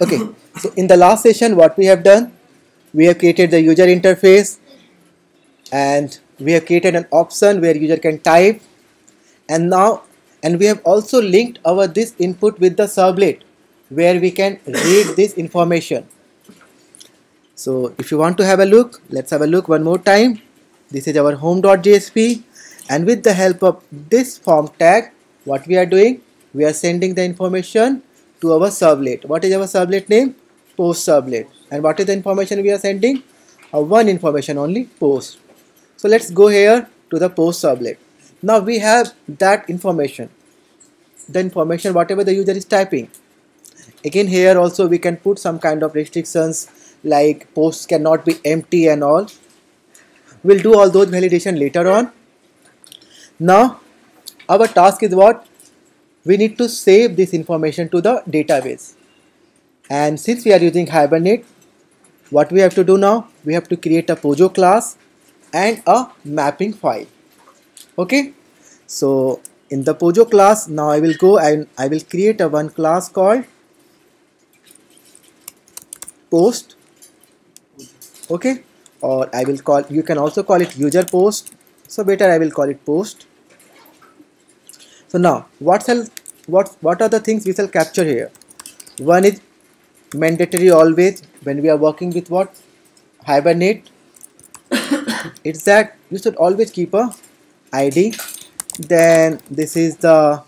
okay so in the last session what we have done we have created the user interface and we have created an option where user can type. And now and we have also linked our this input with the servlet where we can read this information. So if you want to have a look let's have a look one more time. This is our home.jsp and with the help of this form tag what we are doing we are sending the information to our servlet. What is our servlet name? Post servlet. And what is the information we are sending? Uh, one information only post. So let's go here to the post servlet. Now we have that information. The information whatever the user is typing. Again here also we can put some kind of restrictions like posts cannot be empty and all. We'll do all those validation later on. Now our task is what we need to save this information to the database. And since we are using hibernate what we have to do now we have to create a pojo class and a mapping file. Okay? So in the pojo class now i will go and i will create a one class called post. Okay? Or i will call you can also call it user post. So better i will call it post so now what shall what what are the things we shall capture here? One is mandatory always when we are working with what? Hibernate. It's that you should always keep a id then this is the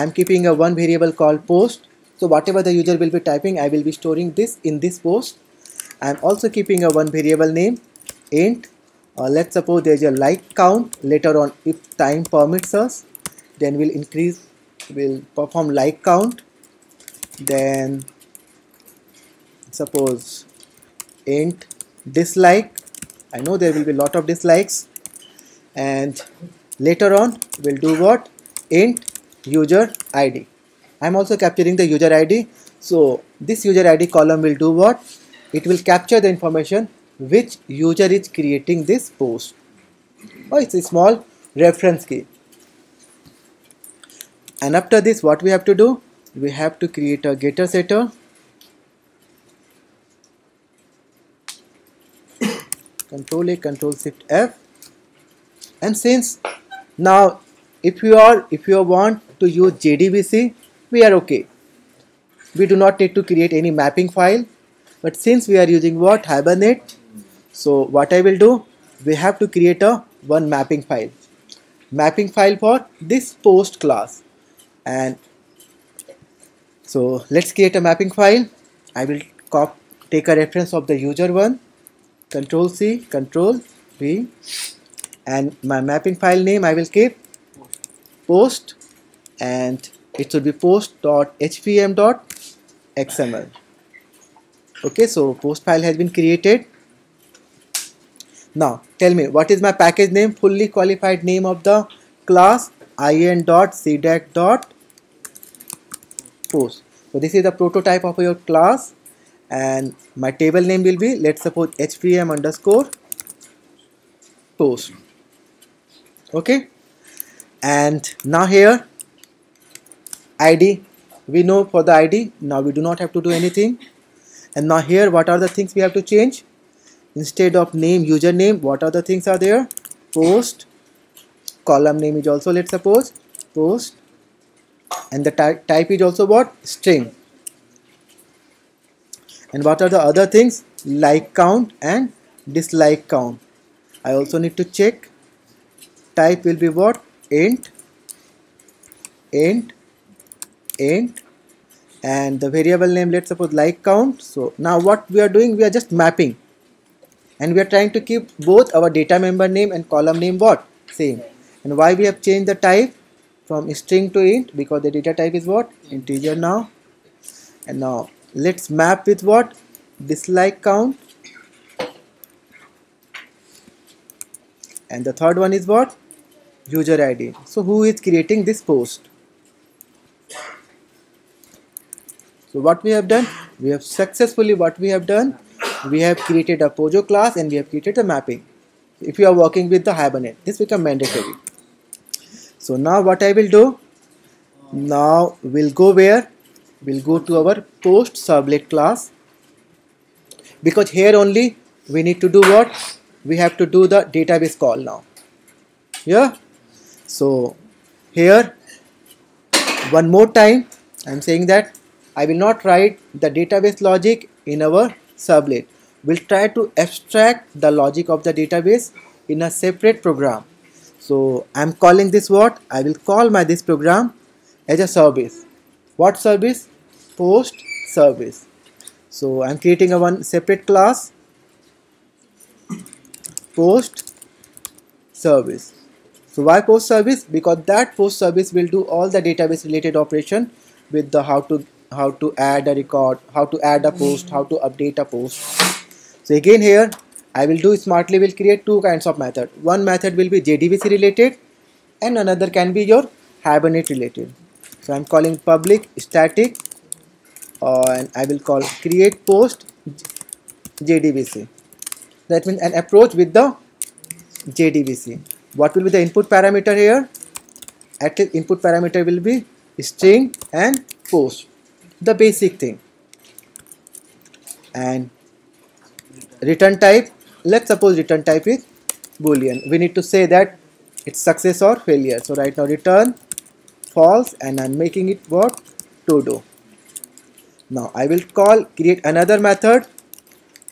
i'm keeping a one variable called post. So whatever the user will be typing i will be storing this in this post. I'm also keeping a one variable name int uh, let's suppose there's a like count. Later on if time permits us then we'll increase we'll perform like count. Then suppose int dislike. I know there will be a lot of dislikes. And later on we'll do what? Int user id I'm also capturing the user id so this user id column will do what? It will capture the information which user is creating this post. Oh it's a small reference key. And after this what we have to do? We have to create a getter setter. Control a control shift f. And since now if you are if you want to use jdbc we are okay. We do not need to create any mapping file. But since we are using what? Hibernate so what i will do we have to create a one mapping file. Mapping file for this post class. And so let's create a mapping file. I will cop take a reference of the user one. Control C control V. And my mapping file name I will keep post. And it should be post.hbm.xml okay so post file has been created now tell me what is my package name? Fully qualified name of the class in.cdac.post so this is the prototype of your class and my table name will be let's suppose hbm underscore post okay? And now here id we know for the id now we do not have to do anything. And now here what are the things we have to change instead of name username what the things are there? Post. Column name is also let's suppose post. And the ty type is also what? String. And what are the other things? Like count and dislike count. I also need to check. Type will be what? Int. Int. Int. And the variable name let's suppose like count. So now what we are doing? We are just mapping and we are trying to keep both our data member name and column name what? Same. And why we have changed the type? From string to int because the data type is what? Integer now. And now let's map with what? Dislike count. And the third one is what? User id so who is creating this post? So what we have done? We have successfully what we have done we have created a pojo class and we have created a mapping. If you are working with the hibernate this become mandatory. So now what I will do? Now we'll go where? We'll go to our post servlet class. Because here only we need to do what? We have to do the database call now. Yeah so here one more time I'm saying that I will not write the database logic in our servlet we'll try to abstract the logic of the database in a separate program. So I'm calling this what? I will call my this program as a service. What service? Post service. So I'm creating a one separate class. Post service. So why post service? Because that post service will do all the database related operation with the how to how to add a record how to add a post how to update a post so again here I will do smartly will create two kinds of method. One method will be JDBC related and another can be your Hibernate related. So I'm calling public static uh, and I will call create post JDBC that means an approach with the JDBC what will be the input parameter here? At input parameter will be string and post. The basic thing. And return type. Let's suppose return type is boolean. We need to say that it's success or failure. So right now return false and I'm making it what? To do. Now I will call create another method.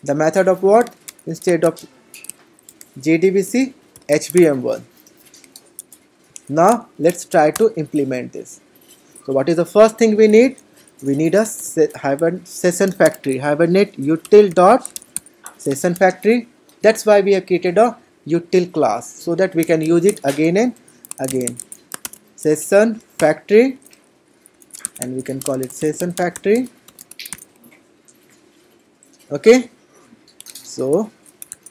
The method of what? Instead of JDBC HBM1 now let's try to implement this. So what is the first thing we need? We need a session factory. Hibernate util dot session factory. That's why we have created a util class so that we can use it again and again. Session factory and we can call it session factory. Okay. So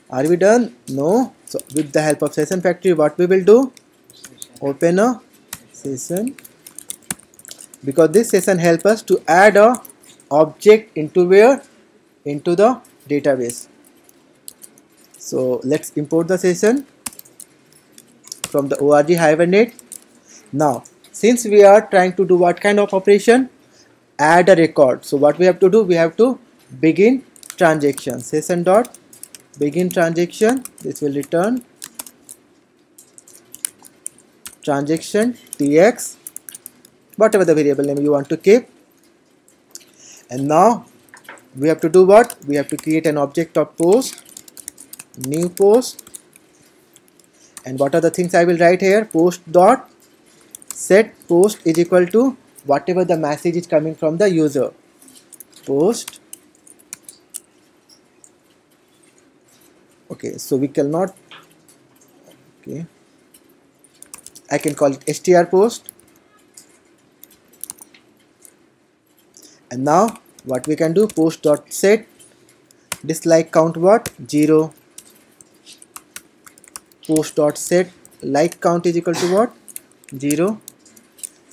are we done? No. So with the help of session factory what we will do? Open a session. Because this session help us to add a object into where? Into the database so let's import the session from the org hibernate. Now since we are trying to do what kind of operation? Add a record. So what we have to do? We have to begin transaction. Session dot begin transaction. This will return transaction tx whatever the variable name you want to keep. And now we have to do what? We have to create an object of post new post. And what are the things I will write here? Post dot set post is equal to whatever the message is coming from the user. Post. Okay so we cannot okay. I can call it str post. And now what we can do? Post dot set dislike count what? 0 post dot set like count is equal to what? 0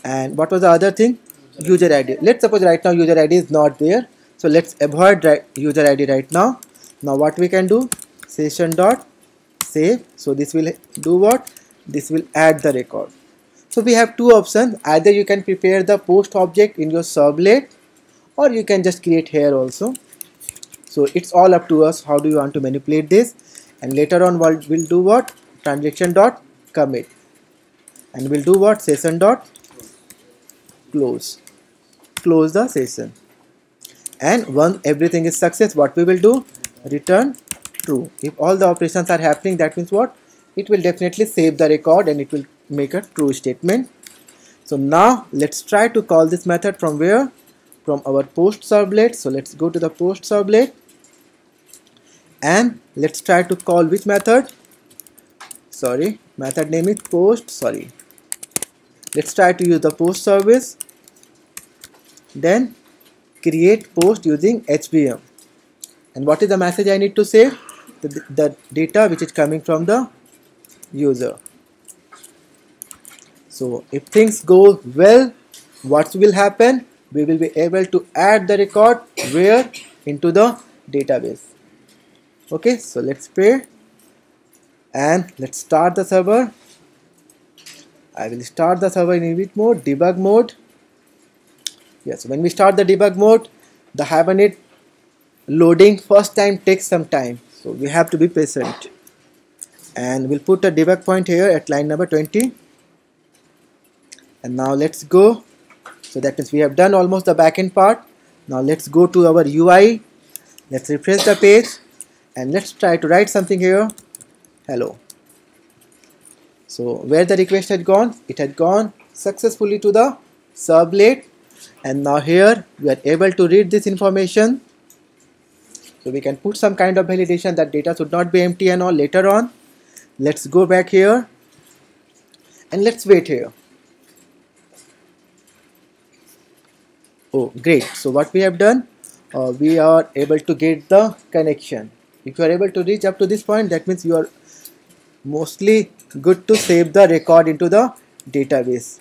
and what was the other thing? User id let's suppose right now user id is not there. So let's avoid user id right now. Now what we can do? Session dot save. So this will do what? This will add the record. So we have two options. Either you can prepare the post object in your servlet or you can just create here also. So it's all up to us how do you want to manipulate this. And later on we'll do what transaction dot commit. And we'll do what? Session dot close. Close the session. And once everything is success what we will do? Return true. If all the operations are happening that means what? It will definitely save the record and it will make a true statement. So now let's try to call this method from where? From our post servlet so let's go to the post servlet and let's try to call which method sorry. Method name is post sorry. Let's try to use the post service. Then create post using HBM and what is the message I need to save the, the data which is coming from the user. So if things go well what will happen? We will be able to add the record where into the database. Okay so let's pray and let's start the server. I will start the server in init mode debug mode. Yes when we start the debug mode the Hibernate loading first time takes some time. So we have to be patient. And we'll put a debug point here at line number 20 and now let's go. So that means we have done almost the backend part. Now let's go to our UI let's refresh the page. And let's try to write something here hello. So where the request had gone? It had gone successfully to the servlet. And now here we are able to read this information. So we can put some kind of validation that data should not be empty and all later on. Let's go back here. And let's wait here. Oh great. So what we have done? Uh, we are able to get the connection. If you are able to reach up to this point that means you are mostly good to save the record into the database.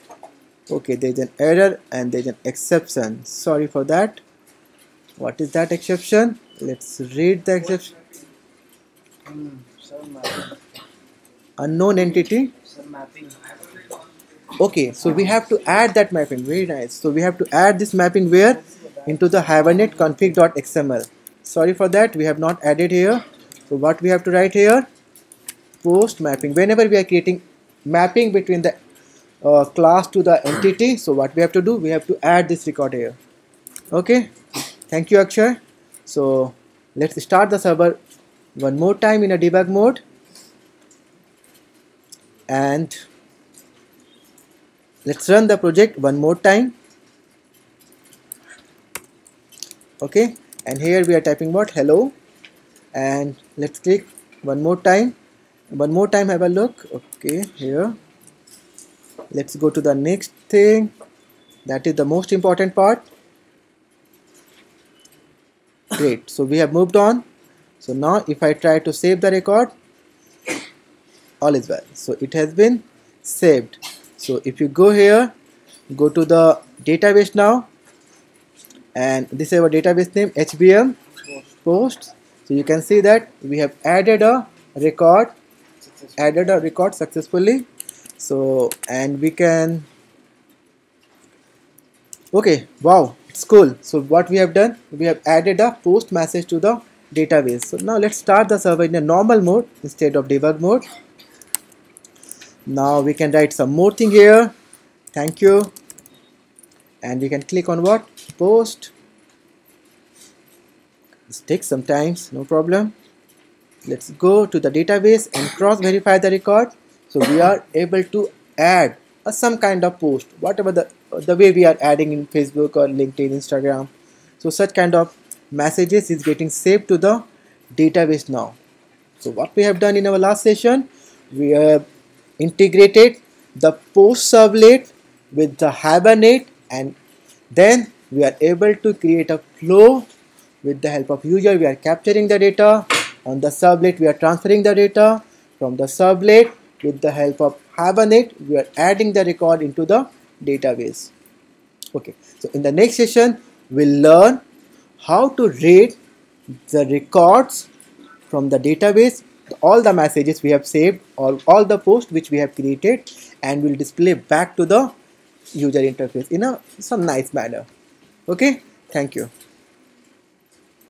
Okay there's an error and there's an exception. Sorry for that. What is that exception? Let's read the exception. Unknown entity. Okay so we have to add that mapping. Very nice. So we have to add this mapping where? Into the hibernate config.xml sorry for that. We have not added here. So what we have to write here post mapping. Whenever we are creating mapping between the uh, class to the entity so what we have to do we have to add this record here. Okay? Thank you Akshay. So let's start the server one more time in a debug mode. And let's run the project one more time. Okay? And here we are typing what? Hello? And let's click one more time one more time have a look. Okay here. Let's go to the next thing. That is the most important part. Great. So we have moved on. So now if I try to save the record all is well. So it has been saved. So if you go here go to the database now. And this is our database name HBM post. So you can see that we have added a record added a record successfully. So and we can okay wow it's cool. So what we have done we have added a post message to the database. So now let's start the server in a normal mode instead of debug mode. Now we can write some more thing here. Thank you. And we can click on what? Post. This takes some times no problem let's go to the database and cross verify the record. So we are able to add some kind of post whatever the the way we are adding in facebook or linkedin instagram. So such kind of messages is getting saved to the database now. So what we have done in our last session we have integrated the post servlet with the hibernate and then we are able to create a flow. With the help of user we are capturing the data on the servlet we are transferring the data. From the servlet with the help of hibernate we are adding the record into the database. Okay so in the next session we'll learn how to read the records from the database all the messages we have saved or all the posts which we have created and we'll display back to the user interface in a some nice manner. Okay thank you